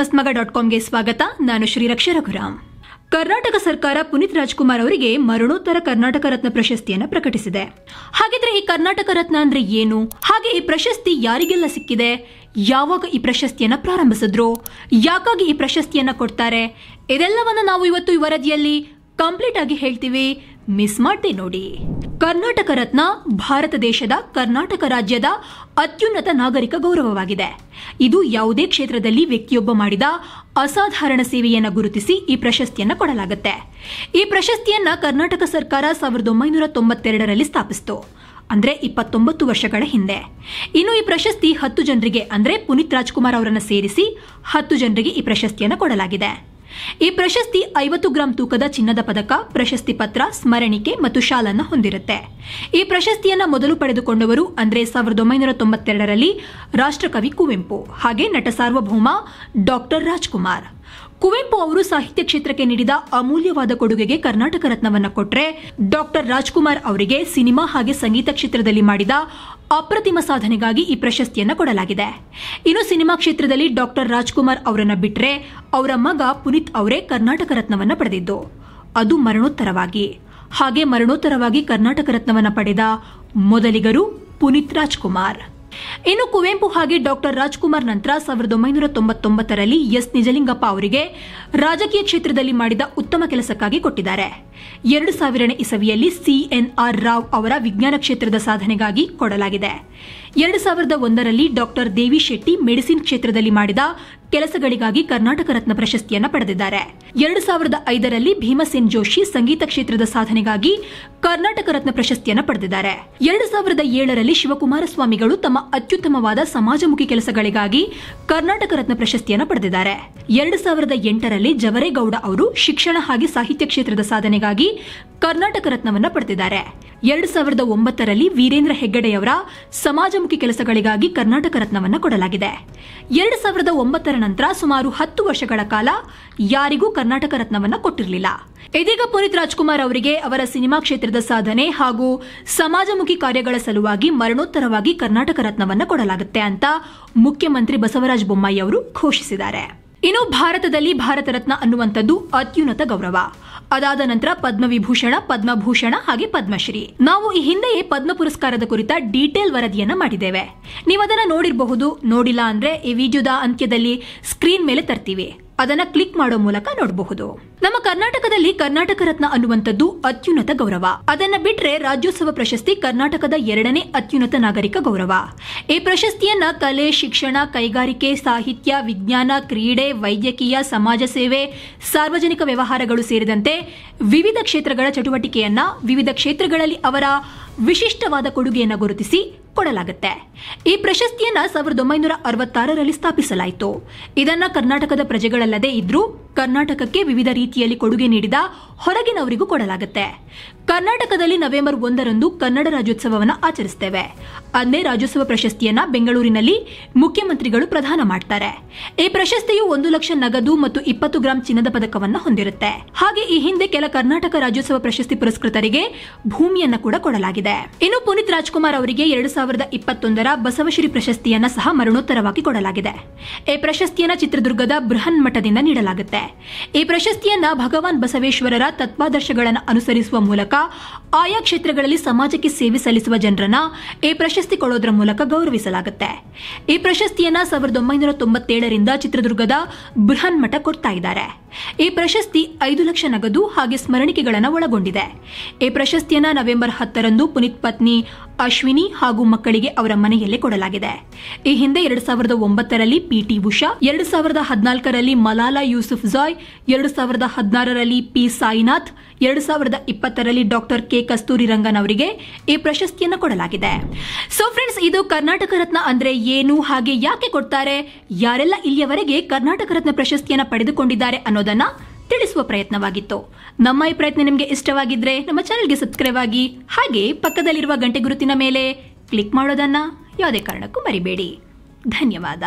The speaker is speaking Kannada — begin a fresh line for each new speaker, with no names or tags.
ಮಸ್ಮಗ ಡಾಟ್ ಕಾಮ್ಗೆ ಸ್ವಾಗತ. ನಾನು ಶ್ರೀರಕ್ಷ ರಘುರಾಮ್. ಕರ್ನಾಟಕ ಸರ್ಕಾರ ಪುನೀತ್ ರಾಜ್ಕುಮಾರ್ ಅವರಿಗೆ ಮರಣೋತ್ತರ ಕರ್ನಾಟಕ ರತ್ನ ಪ್ರಶಸ್ತಿಯನ್ನು ಪ್ರಕಟಿಸಿದೆ. ಹಾಗಿದ್ರೆ ಈ ಕರ್ನಾಟಕ ರತ್ನ ಅಂದ್ರೆ ಏನು? ಹಾಗೆ ಈ ಪ್ರಶಸ್ತಿ ಯಾರಿಗೆಲ್ಲ ಸಿಕ್ಕಿದೆ? ಯಾವಾಗ ಈ ಪ್ರಶಸ್ತಿಯನ್ನು ಪ್ರಾರಂಭಿಸಿದ್ರು? ಯಾಕಾಗಿ ಈ ಪ್ರಶಸ್ತಿಯನ್ನು ಕೊಡ್ತಾರೆ? ಇದೆಲ್ಲವನ್ನ ನಾವು ಇವತ್ತು ಈ ವರದಿಯಲ್ಲಿ ಕಂಪ್ಲೀಟ್ ಆಗಿ ಹೇಳ್ತೀವಿ. ಮಿಸ್ ಮಾಡದೆ ನೋಡಿ. ಕರ್ನಾಟಕ ರತ್ನ ಭಾರತ ದೇಶದ ಕರ್ನಾಟಕ ರಾಜ್ಯದ ಅತ್ಯುನ್ನತ ನಾಗರಿಕ ಗೌರವವಾಗಿದೆ. ಇದು ಯಾವುದೇ ಕ್ಷೇತ್ರದಲ್ಲಿ ವ್ಯಕ್ತಿಯೊಬ್ಬ ಮಾಡಿದ ಅಸಾಧಾರಣ ಸೇವೆಯನ್ನು ಗುರುತಿಸಿ ಈ ಪ್ರಶಸ್ತಿಯನ್ನು ಕೊಡಲಾಗುತ್ತೆ. ಈ ಪ್ರಶಸ್ತಿಯನ್ನ ಕರ್ನಾಟಕ ಸರ್ಕಾರ ಸಾವಿರದ ಒಂಬೈನೂರ ತೊಂಬತ್ತೆರಡರಲ್ಲಿ ಸ್ಥಾಪಿಸಿತು. ಅಂದ್ರೆ ಇಪ್ಪತ್ತೊಂಬತ್ತು ವರ್ಷಗಳ ಹಿಂದೆ. ಇನ್ನು ಈ ಪ್ರಶಸ್ತಿ ಹತ್ತು ಜನರಿಗೆ ಅಂದ್ರೆ ಪುನೀತ್ ರಾಜ್ಕುಮಾರ್ ಅವರನ್ನು ಸೇರಿಸಿ ಹತ್ತು ಜನರಿಗೆ ಈ ಪ್ರಶಸ್ತಿಯನ್ನು ಕೊಡಲಾಗಿದೆ. ಈ ಪ್ರಶಸ್ತಿ ಐವತ್ತು ಗ್ರಾಂ ತೂಕದ ಚಿನ್ನದ ಪದಕ, ಪ್ರಶಸ್ತಿ ಪತ್ರ, ಸ್ಮರಣಿಕೆ ಮತ್ತು ಶಾಲನ್ನು ಹೊಂದಿರುತ್ತೆ. ಈ ಪ್ರಶಸ್ತಿಯನ್ನು ಮೊದಲು ಪಡೆದುಕೊಂಡವರು ಅಂದರೆ ಸಾವಿರದ ಒಂಬೈನೂರ ತೊಂಬತ್ತೆರಡರಲ್ಲಿ ರಾಷ್ಟ್ರಕವಿ ಕುವೆಂಪು, ಹಾಗೆ ನಟ ಸಾರ್ವಭೌಮ ಡಾಕ್ಟರ್ ರಾಜ್ಕುಮಾರ್. ಕುವೆಂಪು ಅವರು ಸಾಹಿತ್ಯ ಕ್ಷೇತ್ರಕ್ಕೆ ನೀಡಿದ ಅಮೂಲ್ಯವಾದ ಕೊಡುಗೆಗೆ ಕರ್ನಾಟಕ ರತ್ನವನ್ನು ಕೊಟ್ಟರೆ ಡಾಕ್ಟರ್ ರಾಜ್ಕುಮಾರ್ ಅವರಿಗೆ ಸಿನಿಮಾ ಹಾಗೆ ಸಂಗೀತ ಕ್ಷೇತ್ರದಲ್ಲಿ ಮಾಡಿದ ಅಪ್ರತಿಮ ಸಾಧನೆಗಾಗಿ ಈ ಪ್ರಶಸ್ತಿಯನ್ನು ಕೊಡಲಾಗಿದೆ. ಇನ್ನು ಸಿನಿಮಾ ಕ್ಷೇತ್ರದಲ್ಲಿ ಡಾಕ್ಟರ್ ರಾಜ್ಕುಮಾರ್ ಅವರನ್ನು ಬಿಟ್ಟರೆ ಅವರ ಮಗ ಪುನೀತ್ ಅವರೇ ಕರ್ನಾಟಕ ರತ್ನವನ್ನು ಪಡೆದಿದ್ದು. ಅದು ಮರಣೋತ್ತರವಾಗಿ. ಹಾಗೆ ಮರಣೋತ್ತರವಾಗಿ ಕರ್ನಾಟಕ ರತ್ನವನ್ನು ಪಡೆದ ಮೊದಲಿಗರು ಪುನೀತ್ ರಾಜ್ಕುಮಾರ್. ಇನ್ನು ಕುವೆಂಪು ಹಾಗೆ ಡಾಕ್ಟರ್ ರಾಜ್ಕುಮಾರ್ ನಂತರ ಸಾವಿರದ ಒಂಬೈನೂರ ತೊಂಬತ್ತೊಂಬತ್ತರಲ್ಲಿ ಎಸ್. ನಿಜಲಿಂಗಪ್ಪ ಅವರಿಗೆ ರಾಜಕೀಯ ಕ್ಷೇತ್ರದಲ್ಲಿ ಮಾಡಿದ ಉತ್ತಮ ಕೆಲಸಕ್ಕಾಗಿ ಕೊಟ್ಟಿದ್ದಾರೆ. ಎರಡು ಸಾವಿರನೇ ಇಸವಿಯಲ್ಲಿ ಸಿಎನ್ಆರ್ ರಾವ್ ಅವರ ವಿಜ್ಞಾನ ಕ್ಷೇತ್ರದ ಸಾಧನೆಗಾಗಿ ಕೊಡಲಾಗಿದೆ. ಎರಡು ಸಾವಿರದ ಒಂದರಲ್ಲಿ ಡಾಕ್ಟರ್ ದೇವಿ ಶೆಟ್ಟಿ ಮೆಡಿಸಿನ್ ಕ್ಷೇತ್ರದಲ್ಲಿ ಮಾಡಿದ ಕೆಲಸಗಳಿಗಾಗಿ ಕರ್ನಾಟಕ ರತ್ನ ಪ್ರಶಸ್ತಿಯನ್ನು ಪಡೆದಿದ್ದಾರೆ. ಎರಡು ಸಾವಿರದ ಐದರಲ್ಲಿ ಭೀಮಸೇನ್ ಜೋಶಿ ಸಂಗೀತ ಕ್ಷೇತ್ರದ ಸಾಧನೆಗಾಗಿ ಕರ್ನಾಟಕ ರತ್ನ ಪ್ರಶಸ್ತಿಯನ್ನು ಪಡೆದಿದ್ದಾರೆ. ಎರಡು ಸಾವಿರದ ಏಳರಲ್ಲಿ ಶಿವಕುಮಾರ ಸ್ವಾಮಿಗಳು ತಮ್ಮ ಅತ್ಯುತ್ತಮವಾದ ಸಮಾಜಮುಖಿ ಕೆಲಸಗಳಿಗಾಗಿ ಕರ್ನಾಟಕ ರತ್ನ ಪ್ರಶಸ್ತಿಯನ್ನು ಪಡೆದಿದ್ದಾರೆ. ಎರಡು ಸಾವಿರದ ಎಂಟರಲ್ಲಿ ಜವರೇಗೌಡ ಅವರು ಶಿಕ್ಷಣ ಹಾಗೆ ಸಾಹಿತ್ಯ ಕ್ಷೇತ್ರದ ಸಾಧನೆಗಾಗಿ ಕರ್ನಾಟಕ ರತ್ನವನ್ನು ಪಡೆದಿದ್ದಾರೆ. ಎರಡು ಸಾವಿರದ ಒಂಬತ್ತರಲ್ಲಿ ವೀರೇಂದ್ರ ಹೆಗ್ಗಡೆಯವರ ಸಮಾಜಮುಖಿ ಕೆಲಸಗಳಿಗಾಗಿ ಕರ್ನಾಟಕ ರತ್ನವನ್ನು ಕೊಡಲಾಗಿದೆ. ಎರಡು ಸಾವಿರದ ಒಂಬತ್ತರ ನಂತರ ಸುಮಾರು ಹತ್ತು ವರ್ಷಗಳ ಕಾಲ ಯಾರಿಗೂ ಕರ್ನಾಟಕ ರತ್ನವನ್ನ ಕೊಟ್ಟಿರಲಿಲ್ಲ. ಇದೀಗ ಪುನೀತ್ ರಾಜ್ಕುಮಾರ್ ಅವರಿಗೆ ಅವರ ಸಿನಿಮಾ ಕ್ಷೇತ್ರದ ಸಾಧನೆ ಹಾಗೂ ಸಮಾಜಮುಖಿ ಕಾರ್ಯಗಳ ಸಲುವಾಗಿ ಮರಣೋತ್ತರವಾಗಿ ಕರ್ನಾಟಕ ರತ್ನವನ್ನ ಕೊಡಲಾಗುತ್ತೆ ಅಂತ ಮುಖ್ಯಮಂತ್ರಿ ಬಸವರಾಜ ಬೊಮ್ಮಾಯಿ ಅವರು ಘೋಷಿಸಿದ್ದಾರೆ. ಇನ್ನು ಭಾರತದಲ್ಲಿ ಭಾರತ ರತ್ನ ಅನ್ನುವಂಥದ್ದು ಅತ್ಯುನ್ನತ ಗೌರವ. ಅದಾದ ನಂತರ ಪದ್ಮವಿಭೂಷಣ, ಪದ್ಮಭೂಷಣ ಹಾಗೆ ಪದ್ಮಶ್ರೀ. ನಾವು ಈ ಹಿಂದೆಯೇ ಪದ್ಮ ಪುರಸ್ಕಾರದ ಕುರಿತ ಡೀಟೇಲ್ ವರದಿಯನ್ನ ಮಾಡಿದ್ದೇವೆ. ನೀವು ಅದನ್ನ ನೋಡಿರಬಹುದು, ನೋಡಿಲ್ಲ ಅಂದ್ರೆ ಈ ವಿಡಿಯೋದ ಅಂತ್ಯದಲ್ಲಿ ಸ್ಕ್ರೀನ್ ಮೇಲೆ ತರ್ತೀವಿ. ಅದನ್ನ ಕ್ಲಿಕ್ ಮಾಡೋ ಮೂಲಕ ನೋಡಬಹುದು. ನಮ್ಮ ಕರ್ನಾಟಕದಲ್ಲಿ ಕರ್ನಾಟಕ ರತ್ನ ಅನ್ನುವಂಥದ್ದು ಅತ್ಯುನ್ನತ ಗೌರವ. ಅದನ್ನ ಬಿಟ್ರೆ ರಾಜ್ಯೋತ್ಸವ ಪ್ರಶಸ್ತಿ ಕರ್ನಾಟಕದ ಎರಡನೇ ಅತ್ಯುನ್ನತ ನಾಗರಿಕ ಗೌರವ. ಈ ಪ್ರಶಸ್ತಿಯನ್ನ ಕಲೆ, ಶಿಕ್ಷಣ, ಕೈಗಾರಿಕೆ, ಸಾಹಿತ್ಯ, ವಿಜ್ಞಾನ, ಕ್ರೀಡೆ, ವೈದ್ಯಕೀಯ, ಸಮಾಜ ಸೇವೆ, ಸಾರ್ವಜನಿಕ ವ್ಯವಹಾರಗಳು ಸೇರಿದಂತೆ ವಿವಿಧ ಕ್ಷೇತ್ರಗಳ ಚಟುವಟಿಕೆಯನ್ನ ವಿವಿಧ ಕ್ಷೇತ್ರಗಳಲ್ಲಿ ಅವರ ವಿಶಿಷ್ಟವಾದ ಕೊಡುಗೆಯನ್ನು ಗುರುತಿಸಿ ಕೊಡಲಾಗುತ್ತೆ. ಈ ಪ್ರಶಸ್ತಿಯನ್ನ ಸಾವಿರದ ಒಂಬೈನೂರ ಅರವತ್ತಾರರಲ್ಲಿ ಸ್ಥಾಪಿಸಲಾಯಿತು. ಇದನ್ನ ಕರ್ನಾಟಕದ ಪ್ರಜೆಗಳಲ್ಲದೆ ಇದ್ರೂ ಕರ್ನಾಟಕಕ್ಕೆ ವಿವಿಧ ರೀತಿಯಲ್ಲಿ ಕೊಡುಗೆ ನೀಡಿದ ಹೊರಗಿನವರಿಗೂ ಕೊಡಲಾಗುತ್ತೆ. ಕರ್ನಾಟಕದಲ್ಲಿ ನವೆಂಬರ್ ಒಂದರಂದು ಕನ್ನಡ ರಾಜ್ಯೋತ್ಸವವನ್ನು ಆಚರಿಸುತ್ತೇವೆ ಅಂದೇ ರಾಜ್ಯೋತ್ಸವ ಪ್ರಶಸ್ತಿಯನ್ನ ಬೆಂಗಳೂರಿನಲ್ಲಿ ಮುಖ್ಯಮಂತ್ರಿಗಳು ಪ್ರದಾನ ಮಾಡ್ತಾರೆ. ಈ ಪ್ರಶಸ್ತಿಯು ಒಂದು ಲಕ್ಷ ನಗದು ಮತ್ತು ಇಪ್ಪತ್ತು ಗ್ರಾಂ ಚಿನ್ನದ ಪದಕವನ್ನು ಹೊಂದಿರುತ್ತೆ. ಹಾಗೆ ಈ ಹಿಂದೆ ಕೆಲ ಕರ್ನಾಟಕ ರಾಜ್ಯೋತ್ಸವ ಪ್ರಶಸ್ತಿ ಪುರಸ್ಕೃತರಿಗೆ ಭೂಮಿಯನ್ನ ಕೂಡ ಕೊಡಲಾಗಿದೆ. ಇನ್ನು ಪುನೀತ್ ರಾಜ್ಕುಮಾರ್ ಅವರಿಗೆ ಎರಡು ಸಾವಿರದ ಇಪ್ಪತ್ತೊಂದರ ಬಸವಶ್ರೀ ಪ್ರಶಸ್ತಿಯನ್ನ ಸಹ ಮರಣೋತ್ತರವಾಗಿ ಕೊಡಲಾಗಿದೆ. ಈ ಪ್ರಶಸ್ತಿಯನ್ನ ಚಿತ್ರದುರ್ಗದ ಬೃಹನ್ ಮಠದಿಂದ ನೀಡಲಾಗುತ್ತೆ. ಈ ಪ್ರಶಸ್ತಿಯನ್ನ ಭಗವಾನ್ ಬಸವೇಶ್ವರರ ತತ್ವಾದರ್ಶಗಳನ್ನು ಅನುಸರಿಸುವ ಮೂಲಕ ಆಯಾ ಕ್ಷೇತ್ರಗಳಲ್ಲಿ ಸಮಾಜಕ್ಕೆ ಸೇವೆ ಸಲ್ಲಿಸುವ ಜನರನ್ನ ಈ ಪ್ರಶಸ್ತಿ ಕೊಡೋದ್ರ ಮೂಲಕ ಗೌರವಿಸಲಾಗುತ್ತೆ. ಈ ಪ್ರಶಸ್ತಿಯನ್ನ ಸಾವಿರದ ಒಂಬೈನೂರ ತೊಂಬತ್ತೇಳರಿಂದ ಚಿತ್ರದುರ್ಗದ ಬೃಹನ್ ಮಠ ಕೊಡ್ತಾ ಇದ್ದಾರೆ. ಈ ಪ್ರಶಸ್ತಿ ಐದು ಲಕ್ಷ ನಗದು ಹಾಗೆ ಸ್ಮರಣಿಕೆಗಳನ್ನು ಒಳಗೊಂಡಿದೆ. ಈ ಪ್ರಶಸ್ತಿಯನ್ನು ನವೆಂಬರ್ ಹತ್ತರಂದು ಪುನೀತ್ ಪತ್ನಿ ಅಶ್ವಿನಿ ಹಾಗೂ ಮಕ್ಕಳಿಗೆ ಅವರ ಮನೆಯಲ್ಲೇ ಕೊಡಲಾಗಿದೆ. ಈ ಹಿಂದೆ ಎರಡು ಸಾವಿರದ ಒಂಬತ್ತರಲ್ಲಿ ಪಿಟಿ ಉಷಾ, ಎರಡು ಸಾವಿರದ ಹದಿನಾಲ್ಕರಲ್ಲಿ ಮಲಾಲಾ ಯೂಸುಫ್ ಜಾಯ್, ಎರಡು ಸಾವಿರದ ಹದಿನಾರರಲ್ಲಿ ಪಿ ಸಾಯಿನಾಥ್, ಎರಡು ಸಾವಿರದ ಇಪ್ಪತ್ತರಲ್ಲಿ ಡಾಕ್ಟರ್ ಕೆ ಕಸ್ತೂರಿ ರಂಗನ್ ಅವರಿಗೆ ಈ ಪ್ರಶಸ್ತಿಯನ್ನು ಕೊಡಲಾಗಿದೆ. ಸೊ ಫ್ರೆಂಡ್ಸ್ ಇದು ಕರ್ನಾಟಕ ರತ್ನ ಅಂದ್ರೆ ಏನು, ಹಾಗೆ ಯಾಕೆ ಕೊಡ್ತಾರೆ? ಯಾರೆಲ್ಲ ಇಲ್ಲಿಯವರೆಗೆ ಕರ್ನಾಟಕ ರತ್ನ ಪ್ರಶಸ್ತಿಯನ್ನು ಪಡೆದುಕೊಂಡಿದ್ದಾರೆ ಅನ್ನೋದನ್ನ ತಿಳಿಸುವ ಪ್ರಯತ್ನವಾಗಿತ್ತು. ನಮ್ಮ ಈ ಪ್ರಯತ್ನ ನಿಮಗೆ ಇಷ್ಟವಾಗಿದ್ರೆ ನಮ್ಮ ಚಾನೆಲ್ಗೆ ಸಬ್ಸ್ಕ್ರೈಬ್ ಆಗಿ, ಹಾಗೆ ಪಕ್ಕದಲ್ಲಿರುವ ಗಂಟೆ ಗುರುತಿನ ಮೇಲೆ ಕ್ಲಿಕ್ ಮಾಡೋದನ್ನ ಯಾವುದೇ ಕಾರಣಕ್ಕೂ ಮರಿಬೇಡಿ. ಧನ್ಯವಾದ.